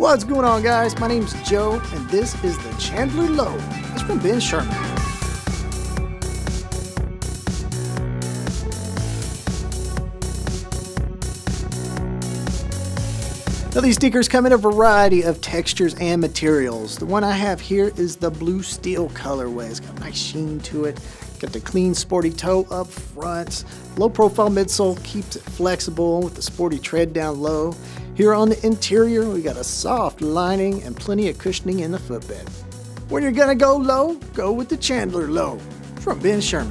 What's going on, guys? My name's Joe, and this is the Chandler Lo. It's from Ben Sherman. Now these stickers come in a variety of textures and materials. The one I have here is the blue steel colorway. It's got a nice sheen to it. Got the clean sporty toe up front. Low profile midsole keeps it flexible with the sporty tread down low. Here on the interior, we got a soft lining and plenty of cushioning in the footbed. When you're gonna go low, go with the Chandler Lo from Ben Sherman.